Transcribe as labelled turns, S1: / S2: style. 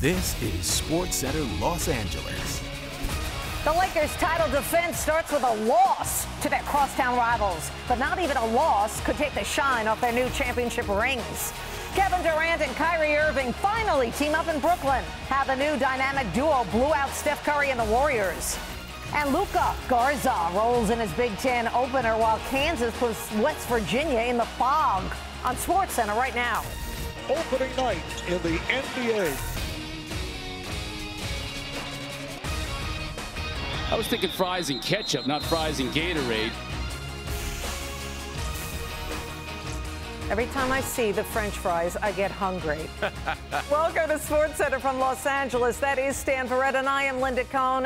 S1: This is SportsCenter Los Angeles.
S2: The Lakers' title defense starts with a loss to their crosstown rivals, but not even a loss could take the shine off their new championship rings. Kevin Durant and Kyrie Irving finally team up in Brooklyn. How the new dynamic duo blew out Steph Curry and the Warriors. And Luka Garza rolls in his Big Ten opener while Kansas puts West Virginia in the fog. On SportsCenter right now.
S3: Opening night in the NBA.
S4: I was thinking fries and ketchup, not fries and Gatorade.
S2: Every time I see the french fries, I get hungry. Welcome to SportsCenter from Los Angeles. That is Stan Verrett, and I am Linda Cohn.